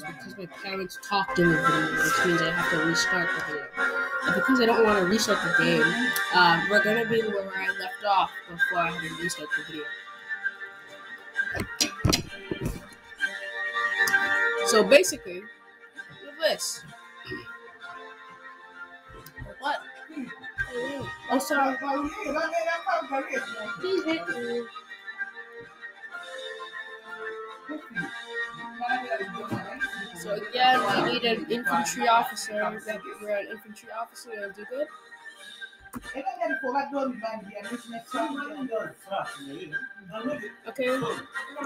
is because my parents talked in the video, which means I have to restart the video. And because I don't want to restart the game, um, we're gonna be where I left off before I had to restart the video. So basically, look at this. What? Oh, sorry. Please hit me. So again, we need an infantry officer. We're an infantry officer. You'll do good. Okay.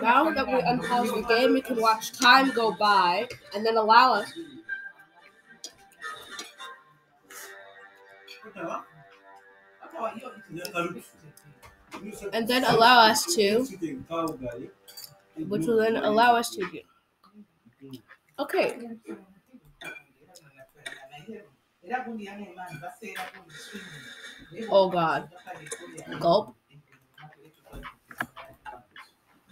Now that we unpause the game, we can watch time go by and then allow us. And then allow us to, which will then allow us to get. Okay. Oh God. Gulp.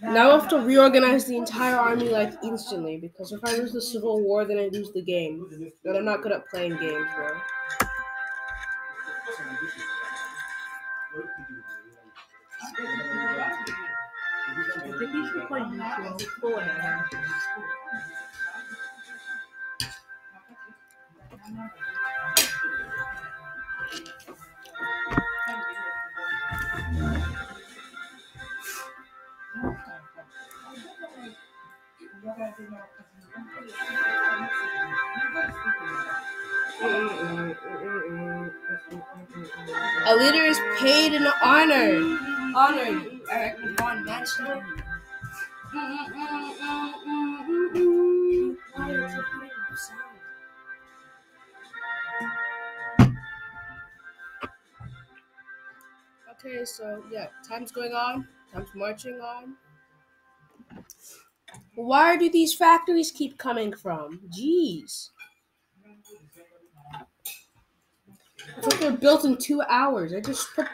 Now I have to reorganize the entire army like instantly because if I lose the civil war, then I lose the game. But I'm not good at playing games, bro. I think you should play A leader is paid and honored. Honored. Erich von Manstein. Okay, so yeah, time's going on. Time's marching on. Where do these factories keep coming from? Jeez. I thought they're built in two hours. I just put.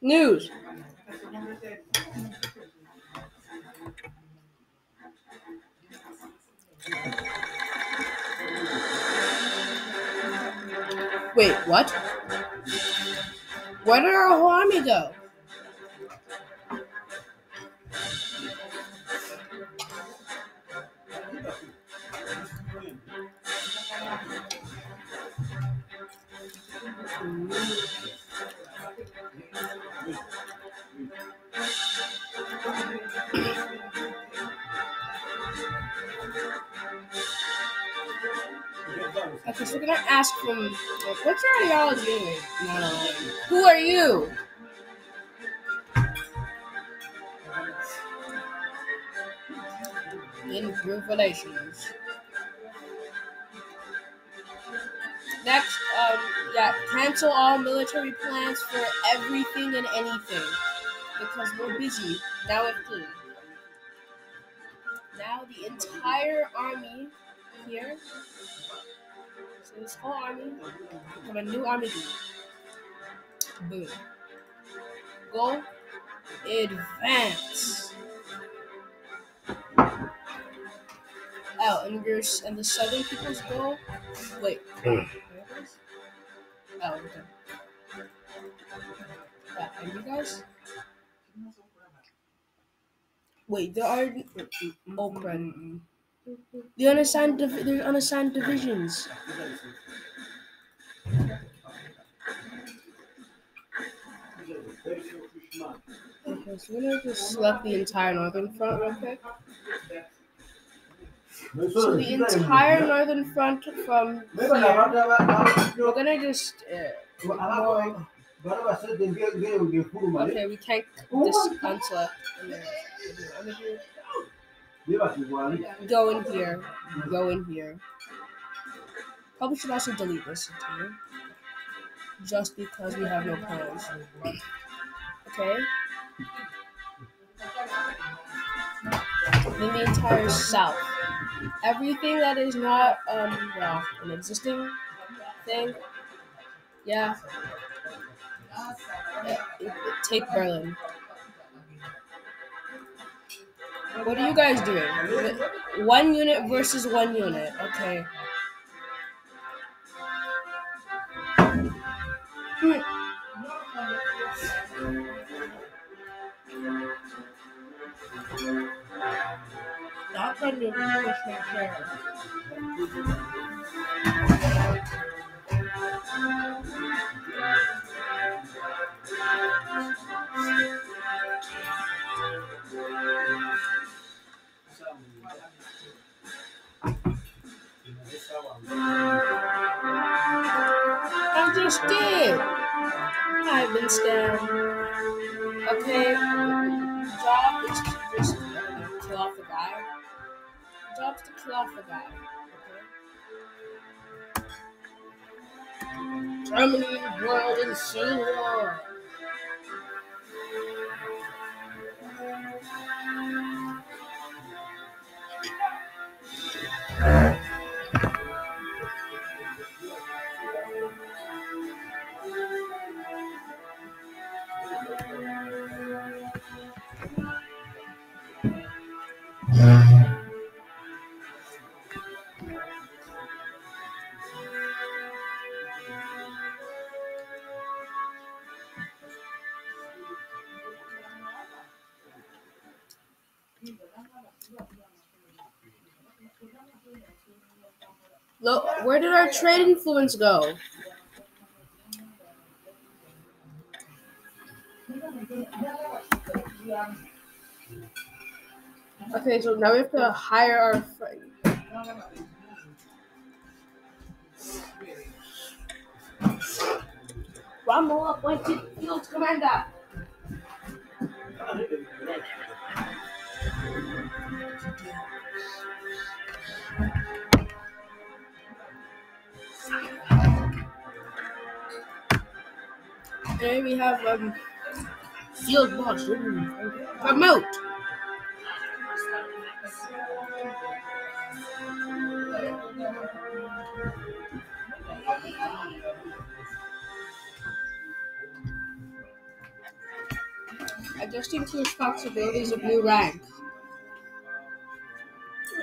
News. Wait, what? Where did our whole army go? Ask from what's your anyway? Not allowed. Who are you? Improve relations. Next, um, yeah, cancel all military plans for everything and anything because we're busy. Now clear. Now the entire army here. This whole army become a new army. Boom. Go advance. Oh, and your and the southern people's go. Wait. Hmm. is- Oh, okay. Yeah, and you guys? Wait, there are oh crap. The unassigned div- there's unassigned divisions. Okay, so we're gonna just select the entire northern front quick. So the entire northern front from here, we're gonna just uh, Okay, we can't just unselect. Go in here. Go in here. Probably should also delete this too. Just because we have no plans. Okay. Then the entire south. Everything that is not um well an existing thing. Yeah. take Berlin. What are you guys doing? One unit versus one unit. Okay. Hmm. That's you push my chair. I've. Okay. Job is to just kill off the guy. Job's to kill off the guy. Okay. World Insane War. Look, trade influence go? Okay, so now we have to hire our friend. Went to field commander. Okay, we have um field boss. Promote. Adjusting to responsibilities of new rank. We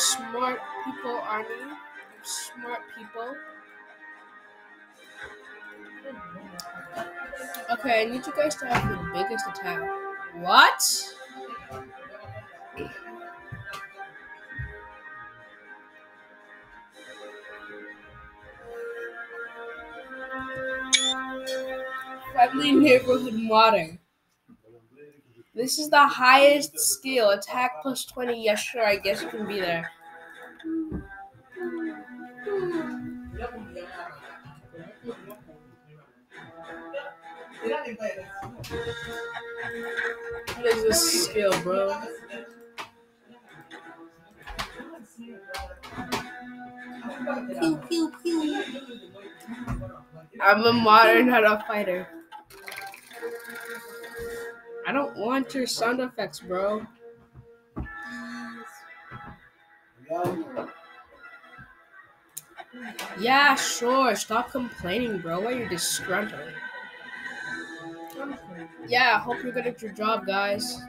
smart people army. Smart people. Okay, I need you guys to have the biggest attack. What? Friendly neighborhood modding. This is the highest skill. Attack plus 20. Yes, sure, I guess you can be there. What is this skill, bro? Pew, pew, pew. I'm a modern not fighter. I don't want your sound effects, bro. Yeah, sure. Stop complaining, bro. Why you're disgruntled? Yeah, hope you're good at your job, guys.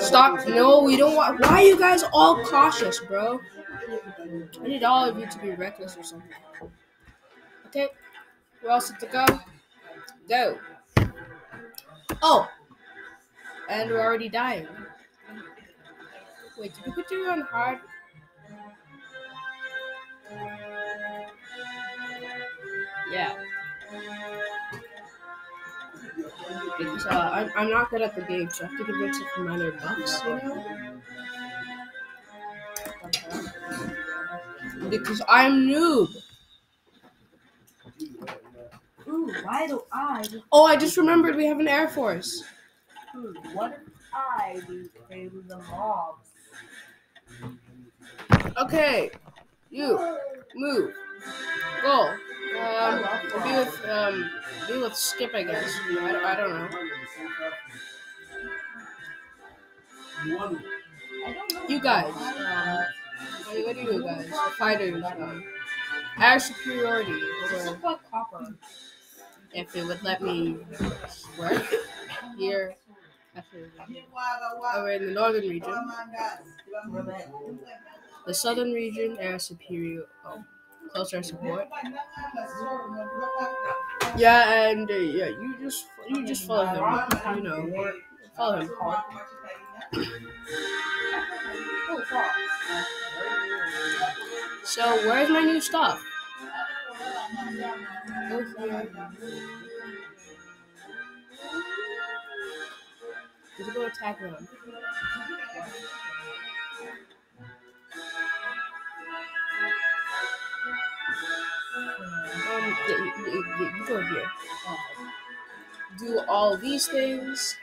Stop. No, we don't want. Why are you guys all cautious, bro? I need all of you to be reckless or something. Okay, we're all set to go. Go. Oh, and we're already dying. Wait, did we put you on hard? Yeah. Uh, I'm, I'm not good at the game, so I have to give to Commander Bucks, you know? Because I'm noob. Ooh, why do I? Oh, I just remembered we have an Air Force. Ooh, what if I do the mobs? Okay, you move. Go. Um, we'll be with um, be with Skip, I guess. I, don't- I don't know. You guys. Um, what do you guys? Fighters. Um, air superiority over if it would let me work here. Over in the northern region, the southern region, air superior, oh, close air support. Yeah, and uh, yeah, you just you just follow him. You know, follow him. So where's my new stuff? Go here. Let's go attack him. Um, you go here. Do all these things.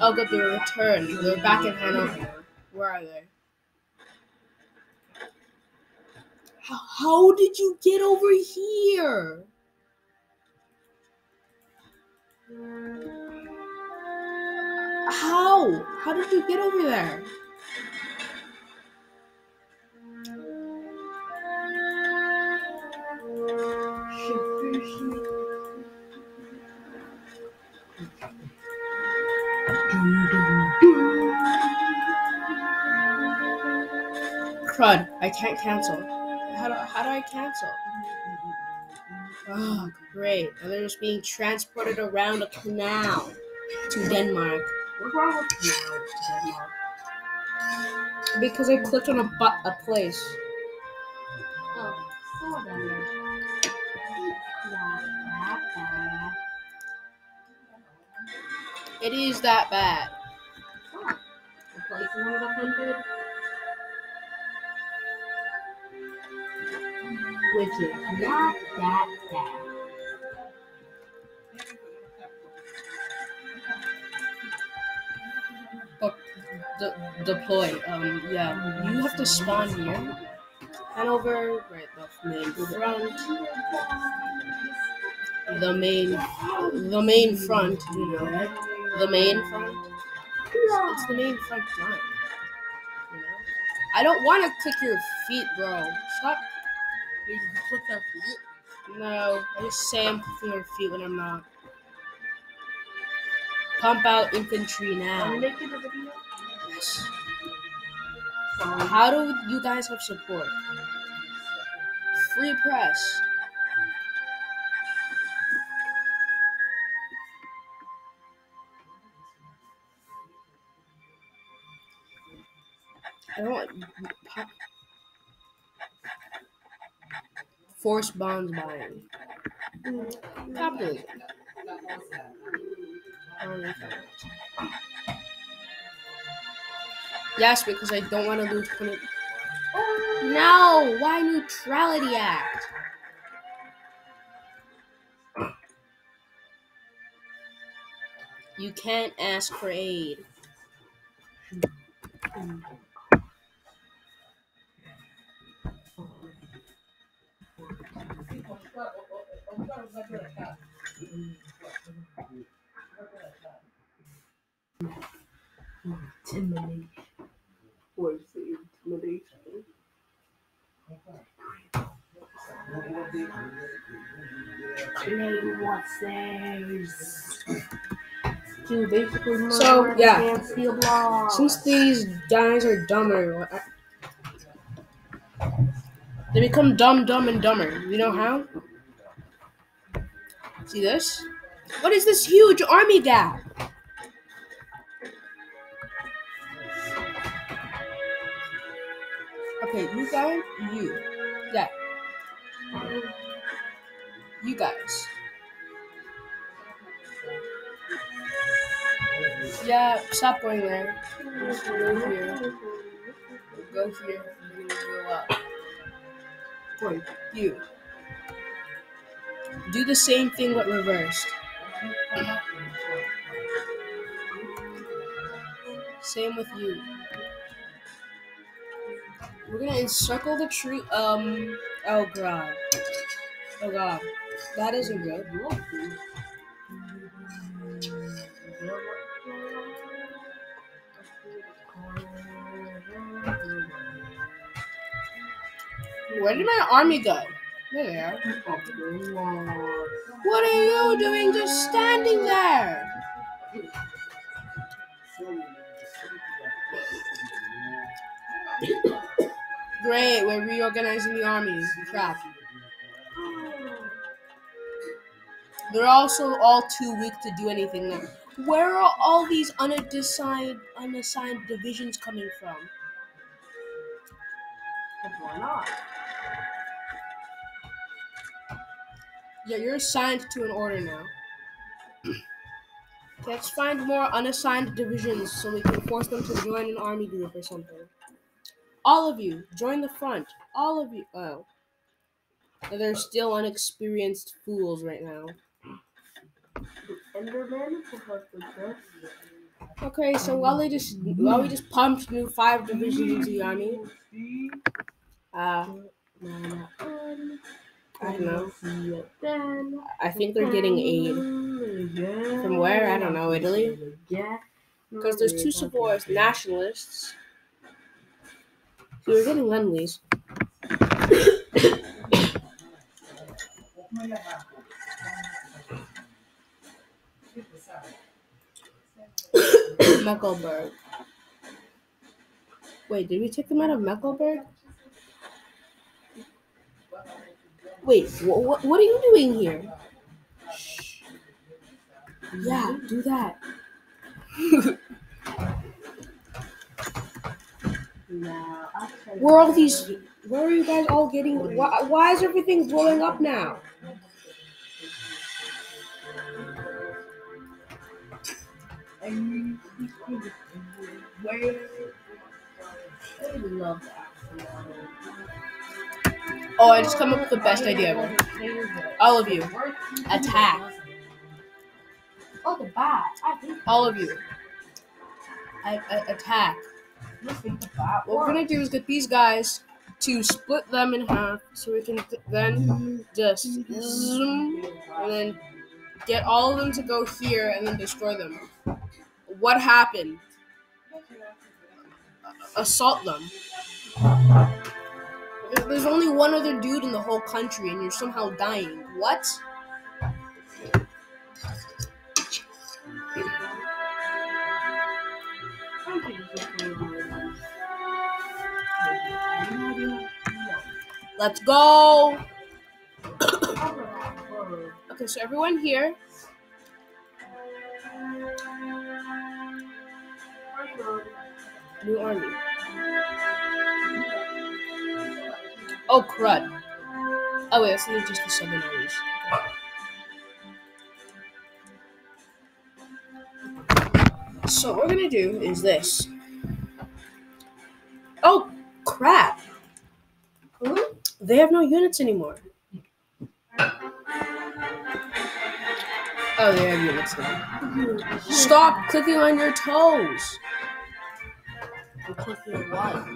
Oh, good, they returned. They're back in Hanover. Where are they? How, did you get over here? How? How did you get over there? I can't cancel. How do, how do I cancel? Oh, great. Just being transported around a canal to Denmark. What's wrong with Denmark? Because I clicked on a, bu- a place. Oh, so bad. It is that bad. Place. Which is not that bad. De- deploy. Um, yeah. You have to spawn here. Hanover, right, the main front. The main, the main front, you know. The main front. It's the main front line. You know? I don't want to click your feet, bro. Stop. You click their feet. No, I just say I'm clicking your feet when I'm not. Pump out infantry now. making a video? Yes. How do you guys have support? Free press. I don't want pop. Force bonds buying. Capitalism. Yes, because I don't want to lose 20. No! Why Neutrality Act? You can't ask for aid. The intimidation? So, yeah. Since these guys are dumber, they become dumb, dumb, and dumber. You know how? See this? What is this huge army gap? Okay, you guys, you, yeah, you guys. Yeah, stop going there. Go here. Go here. Go up. Point. You. Do the same thing but reversed. Same with you. We're gonna encircle the tree. Um. Oh god. Oh god. That isn't good. Where did my army go? What are you doing just standing there? Great, we're reorganizing the army. Crap. They're also all too weak to do anything. now. where are all these unassigned unassigned divisions coming from? Why not? Yeah, you're assigned to an order now. Let's find more unassigned divisions so we can force them to join an army group or something. All of you, join the front. All of you. Oh. They're still unexperienced fools right now. Okay, so while they just while we just pumped new five divisions into the army, uh, I don't know. I think they're getting aid from where? I don't know. Italy, because there's two supporters, nationalists. So we're getting lend lease. Mecklenburg. Wait, did we take them out of Mecklenburg? Wait, wh- wh- what are you doing here? Shh. Yeah, do that. No, Where are all these? Where are you guys all getting? Why, why is everything blowing up now? I love that. Oh, I just come up with the best idea ever. All of you, attack. Oh, the bat. All of you, I, I, attack. I think the bat. What we're gonna do is get these guys to split them in half, so we can th- then just zoom and then get all of them to go here and then destroy them. What happened? Assault them. There- There's only one other dude in the whole country, and you're somehow dying. What? Let's go. Okay, so everyone here. New army. Oh crud. Oh wait, that's not just the seven armies. So what we're gonna do is this. Oh crap! They have no units anymore. Oh, they have units now. Stop clicking on your toes. You're clicking what?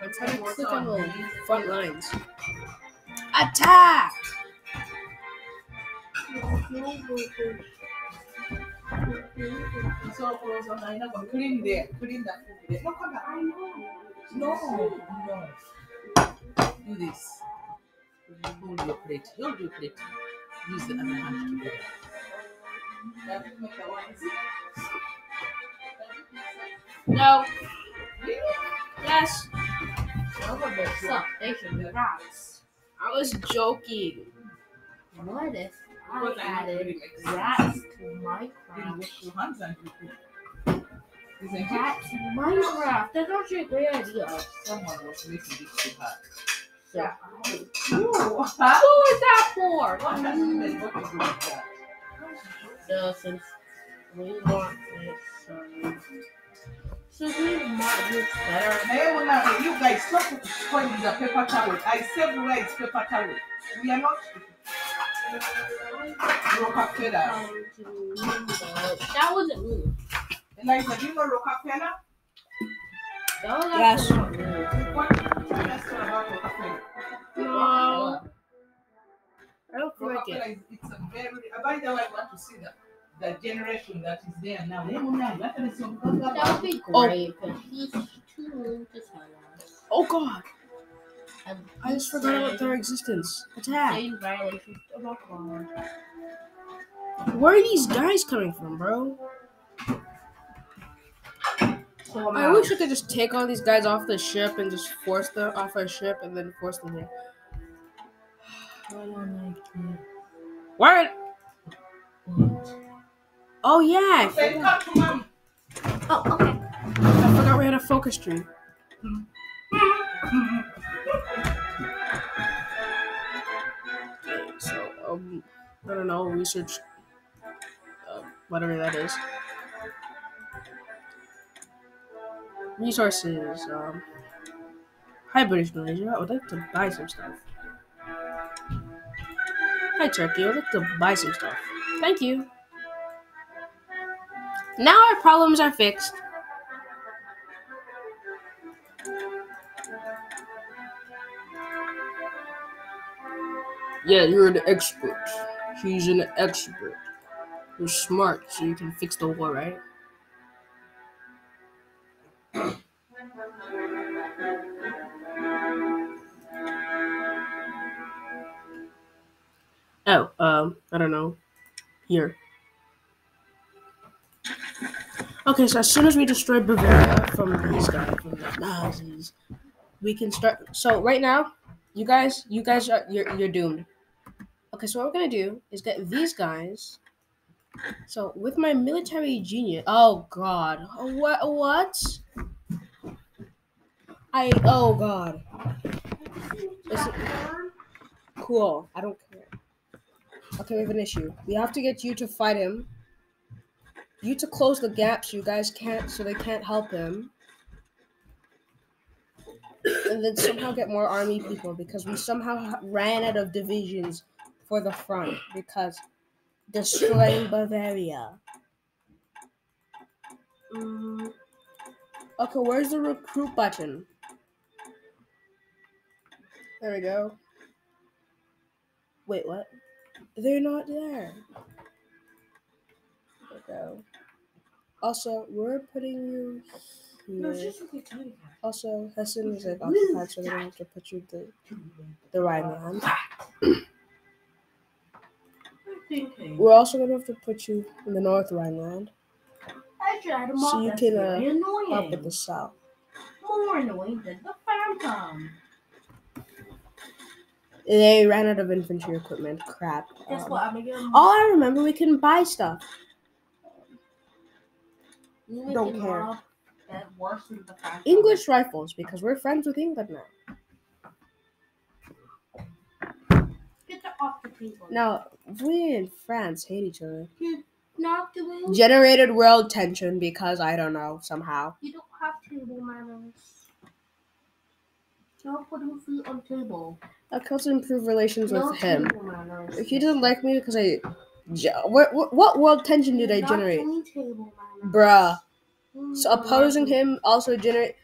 I'm trying to click on the front lines. Attack! No. No, no. Do this. Hold your plate. Hold your plate. Use the other hand together. That will make a one. No. They should be rats. I was joking. What if I added really makes sense. rats to Minecraft? wash your hands and you cook. Isn't it? Rats to Minecraft. That's actually a great idea. Someone was making this too hard. So, No. who is that for? What has been what is with that? So since we want this, um, since we want this better, Hey, well, now, you guys stop spoiling the paper towel. I saved rice paper towel. We are not Rockefeller. that wasn't me. Eliza, do you know Rockefeller? Y'all Yes. What? That's what about your. No. I don't feel like Coca-Cola it. is it's a very. By the way, I want to see the the generation that is there now. They will not. Let me see. That would be Oh. great, but he's too old to tell us. Oh god, I just forgot about their existence. Attack. Same violations of our law. Where are these guys coming from, bro? So I wish I could just take all these guys off the ship and just force them off our ship and then force them here. Where? Oh yeah, I Say, to mom. Oh, okay. I forgot we had a focus tree. Okay, so um, I don't know, research, uh, whatever that is. Resources. Um, hi, British Malaysia. I would like to buy some stuff. Hi, Turkey. I would like to buy some stuff. Thank you. Now our problems are fixed. Yeah, you're an expert. He's an expert. You're smart, so you can fix the war, right? Oh, um, I don't know. Here. Okay, so as soon as we destroy Bavaria from these guys, from the Nazis, we can start. So right now, you guys, you guys are you're you're doomed. Okay, so what we're gonna do is get these guys. So with my military genius, oh god, what what? I oh god, it- cool. I don't care. Okay, we have an issue. We have to get you to fight him. You to close the gaps you guys can't, so they can't help him. And then somehow get more army people because we somehow ran out of divisions for the front because destroying Bavaria. Mm, okay, where's the recruit button? There we go. Wait, what? They're not there. Go. Also, we're putting you No, here. she's okay. Tell me. Also, Hessen is like occupied, so they don't have to put you the the Rhineland. I'm. We're also gonna have to put you in the North Rhineland, I So you can, uh, up in the south. More annoying than the Phantom. They ran out of infantry equipment. Crap. Um, what? I'm gonna get them. All I remember, we couldn't buy stuff. Don't care. Rob That worse than the Phantom. English rifles, because we're friends with England now. Get that off the table. Now, we and France hate each other. You're not doing. Generated world tension because I don't know somehow. You don't have table manners. You're putting food on table. I could also improve relations No with him. manners. He doesn't like me because I. What, what, what world tension did I You're not generate? Bruh. Mm, So opposing him also generate.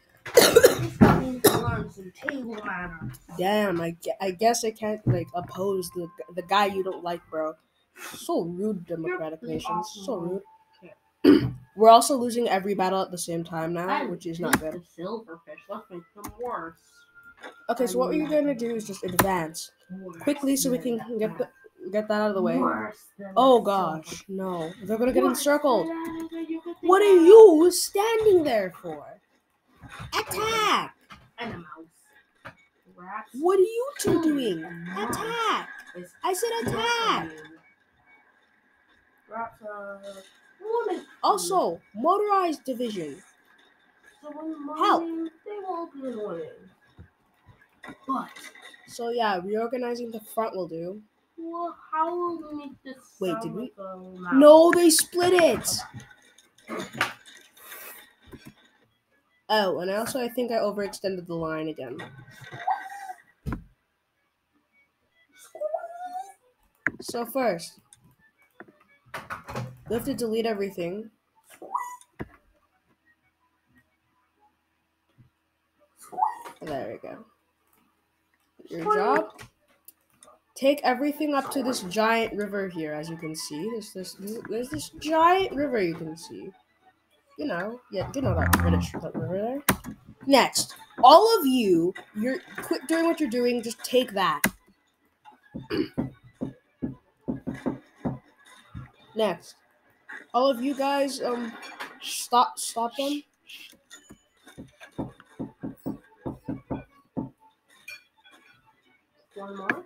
You need to learn some table manners. Damn, I, I guess I can't like oppose the the guy you don't like, bro. So rude, democratic nations. So rude. We're also losing every battle at the same time now, which is not good. The silverfish. Let's make them worse. Okay, so what we're gonna do is just advance quickly so we can get the, get that out of the way. Oh gosh, no, they're gonna get encircled. Than you could What are you standing there for? Attack! And a mouse. Rats. What are you two doing? Attack! I said attack! Rats are woman. Also, motorized division. So when Help. morning, They won't be annoying. But So yeah, reorganizing the front will do. well, how will we make this? Wait, did we- like? No, they split it. Oh, and also I think I overextended the line again. So first, we have to delete everything. There we go. Your job. Take everything up to this giant river here, as you can see. There's this, there's this giant river you can see. You know, yeah, you know that British that river there. Next, all of you, you're quit doing what you're doing. Just take that. Next, all of you guys, um, stop, stop them. One more.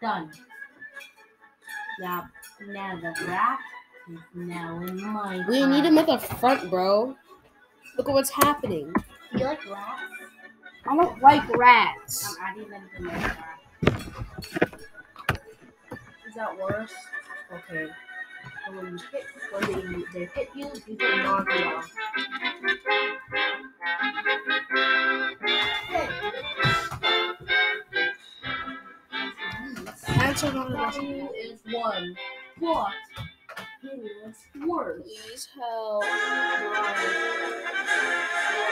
Done. Yep. Now the rat is now in my. We need him at the front, bro. Look at what's happening. You like rats? I don't like rats. Um, I'm adding them to my rat. Is that worse? Okay. So when you hit, when they, they hit you, you can knock it off. Hands are not enough. Two is one. What? Is worse. Please help.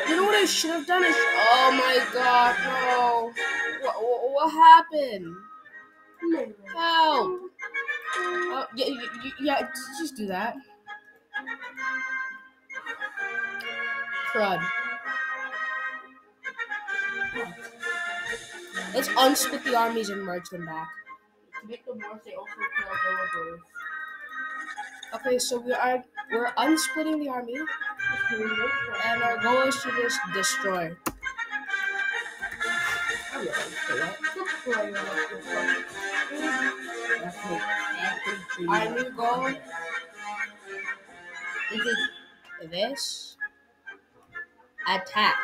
You know what I should have done? Is oh my god, no! What, what, what happened? Help! Oh, yeah, y- y- yeah, just do that. Crud. Let's unsplit the armies and merge them back. Worse, they also kill villagers. Okay, so we are we're unsplitting the army, and our goal is to just destroy. Our new goal is this attack.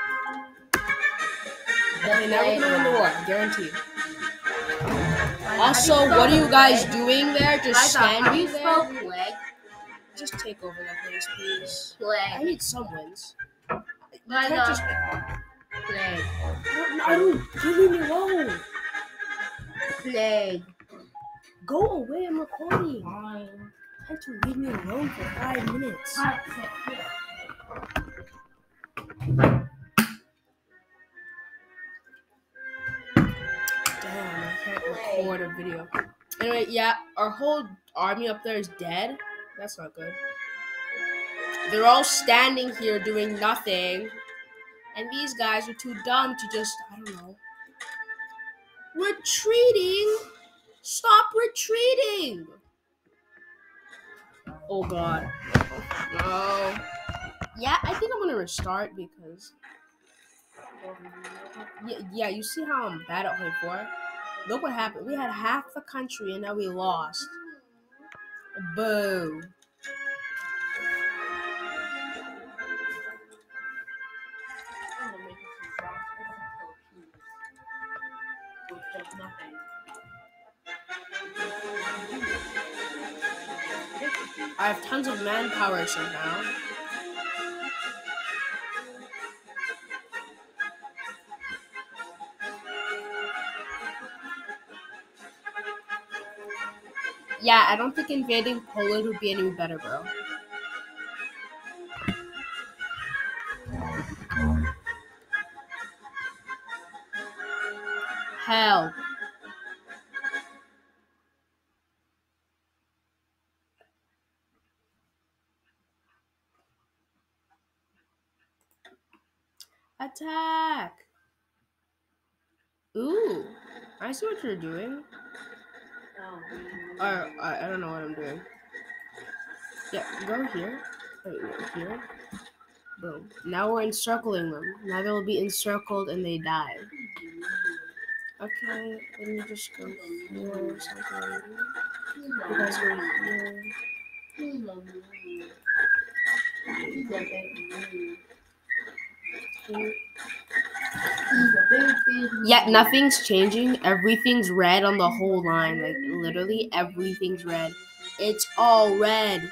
We're gonna win the war, guaranteed. Also, what are you guys doing there? Just standing you there? Just take over that place, please. I need some wins. You Guys, can't uh, just. No, I don't. Leave me alone. Plague. Go away. I'm recording. Fine. Try to leave me alone for five minutes. Alright, sit here. Can't record a video. Anyway, yeah, our whole army up there is dead. That's not good. They're all standing here doing nothing. And these guys are too dumb to just, I don't know. Retreating? Stop retreating! Oh god. No. Yeah, I think I'm gonna restart because. Yeah, yeah, you see how I'm bad at Hoi 4? Look what happened. We had half the country and now we lost. Boo. I have tons of manpower somehow. Yeah, I don't think invading Poland would be any better, bro. Hell. Attack! Ooh, I see what you're doing. Or I, I don't know what I'm doing. Yeah, go here. Wait, here. Boom. Now we're encircling them. Now they'll be encircled and they die. Okay, let me just go here or something. You guys go here. here. Yeah, nothing's changing. Everything's red on the whole line. Like literally everything's red. It's all red.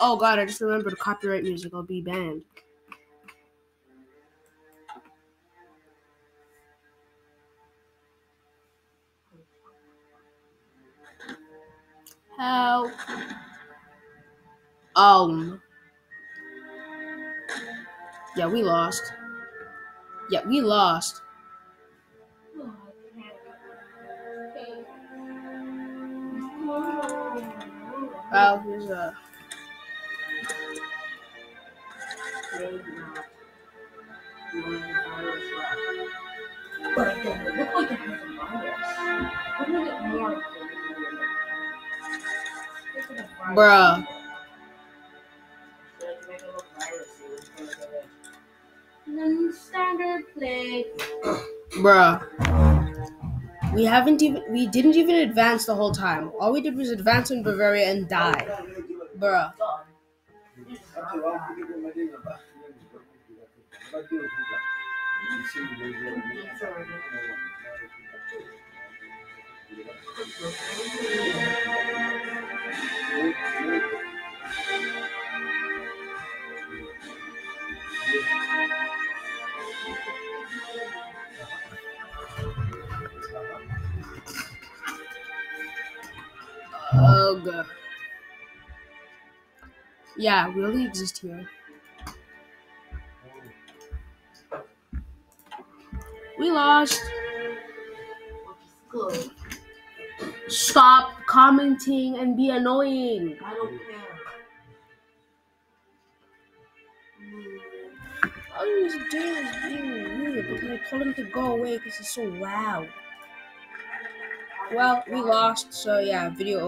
Oh god, I just remembered copyright music. I'll be banned. Help. Um. Yeah, we lost. Yeah, we lost. Well, here's a. Like it has a virus. More? Bruh. Then standard play. Bruh. We haven't even. We didn't even advance the whole time. All we did was advance in Bavaria and die. Bruh. Ugh. Yeah, we only exist here. We lost. Stop commenting and be annoying. I don't care. All he was doing was being weird because I told him to go away because he's so loud. Well, we lost, so yeah, video